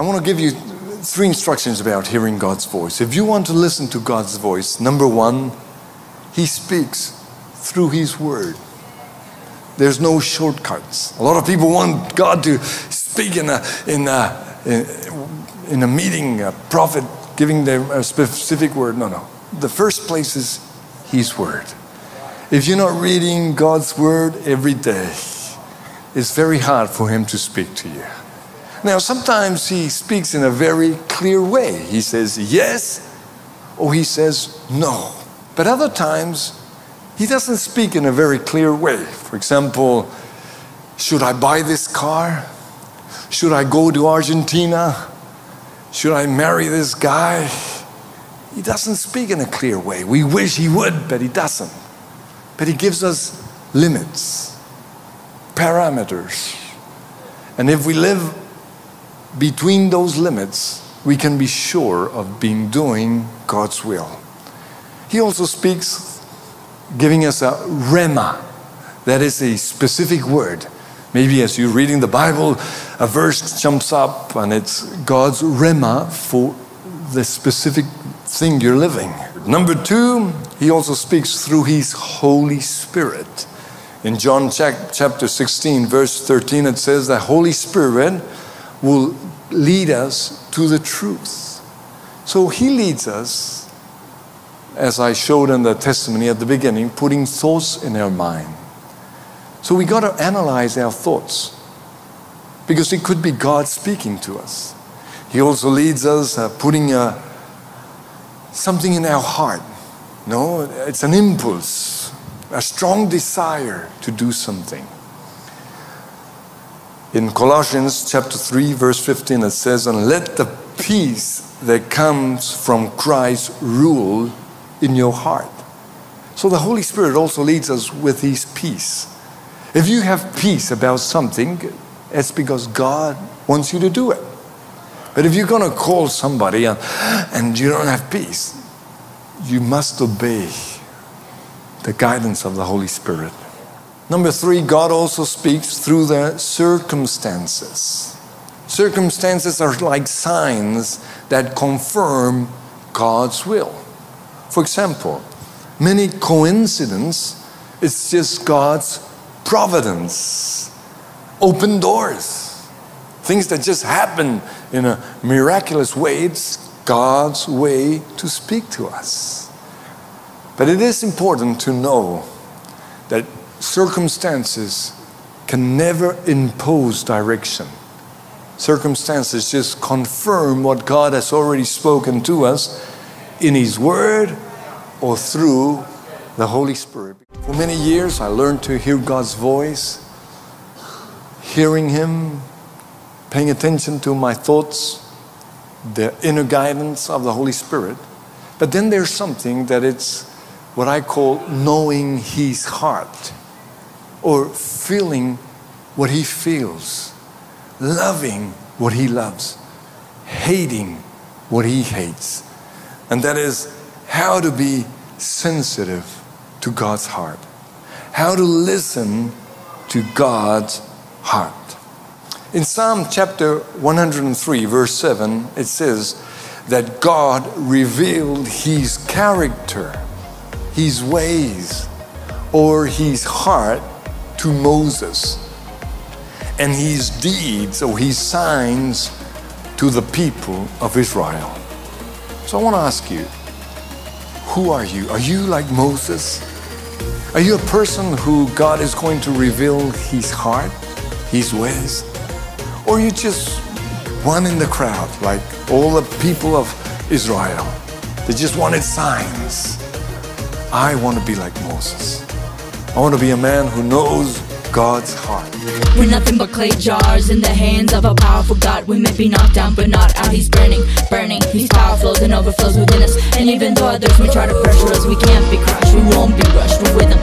I want to give you three instructions about hearing God's voice. If you want to listen to God's voice, number one, He speaks through His Word. There's no shortcuts. A lot of people want God to speak in a, in a, in a meeting, a prophet giving them a specific word. No, no. The first place is His Word. If you're not reading God's Word every day, it's very hard for Him to speak to you. Now, sometimes He speaks in a very clear way. He says yes, or He says no. But other times, He doesn't speak in a very clear way. For example, should I buy this car? Should I go to Argentina? Should I marry this guy? He doesn't speak in a clear way. We wish he would, but he doesn't. But he gives us limits, parameters. And if we live between those limits, we can be sure of being doing God's will. He also speaks giving us a rhema, that is a specific word Maybe as you're reading the Bible, a verse jumps up and it's God's rhema for the specific thing you're living. Number two, he also speaks through his Holy Spirit. In John chapter 16, verse 13, it says that Holy Spirit will lead us to the truth. So he leads us, as I showed in the testimony at the beginning, putting thoughts in our mind so we got to analyze our thoughts because it could be God speaking to us. He also leads us uh, putting uh, something in our heart. No, it's an impulse, a strong desire to do something. In Colossians chapter 3 verse 15 it says and let the peace that comes from Christ rule in your heart. So the Holy Spirit also leads us with his peace. If you have peace about something, it's because God wants you to do it. But if you're going to call somebody and, and you don't have peace, you must obey the guidance of the Holy Spirit. Number three, God also speaks through the circumstances. Circumstances are like signs that confirm God's will. For example, many coincidences, it's just God's providence, open doors, things that just happen in a miraculous way. It's God's way to speak to us. But it is important to know that circumstances can never impose direction. Circumstances just confirm what God has already spoken to us in His Word or through the Holy Spirit. For many years, I learned to hear God's voice, hearing Him, paying attention to my thoughts, the inner guidance of the Holy Spirit. But then there's something that it's what I call knowing His heart or feeling what He feels, loving what He loves, hating what He hates. And that is how to be sensitive to God's heart, how to listen to God's heart. In Psalm chapter 103, verse 7, it says that God revealed his character, his ways, or his heart to Moses, and his deeds or his signs to the people of Israel. So I want to ask you, who are you? Are you like Moses? Are you a person who God is going to reveal his heart, his ways? Or are you just one in the crowd, like all the people of Israel? They just wanted signs. I want to be like Moses. I want to be a man who knows God's heart. We're nothing but clay jars in the hands of a powerful God. We may be knocked down, but not out. He's burning, burning. His power flows and overflows within us. And even though others may try to pressure us, we can't be crushed. We won't be rushed. We're with Him.